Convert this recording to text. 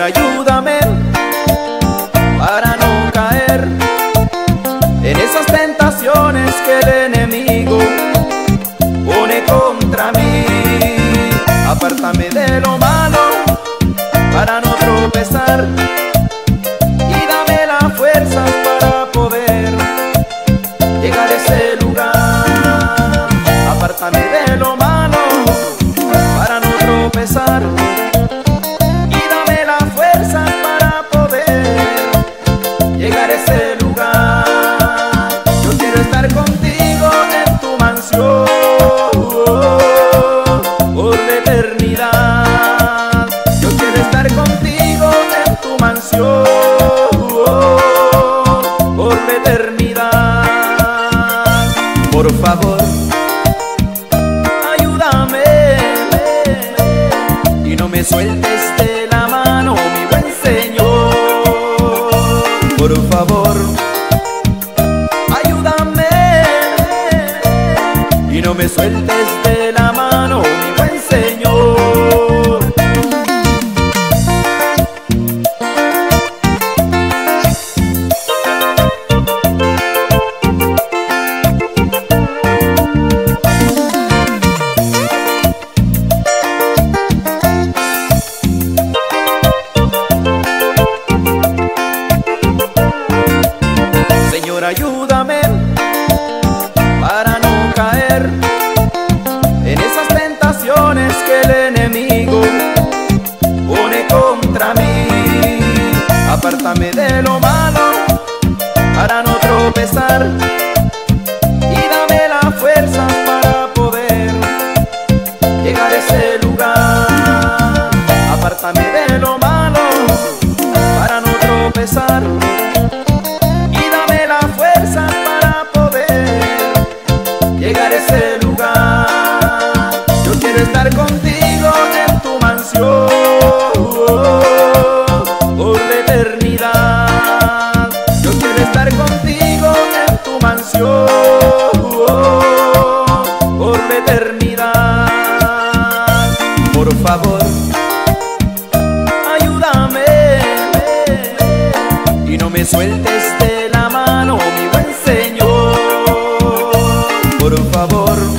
Ayúdame para no caer en esas tentaciones que el enemigo pone contra mí. Apártame de lo malo para no tropezar y dame la fuerza para poder llegar a ese lugar. Apártame de lo malo para no tropezar. Favor, ayúdame y no me sueltes de la mano, mi buen Señor. Por favor, ayúdame y no me sueltes ayúdame para no caer en esas tentaciones que el enemigo pone contra mí. Apártame de lo malo para no tropezar llegar a ese lugar. Yo quiero estar contigo en tu mansión por la eternidad. Yo quiero estar contigo en tu mansión por la eternidad. Por favor, ayúdame y no me sueltes de la mano, mi favor,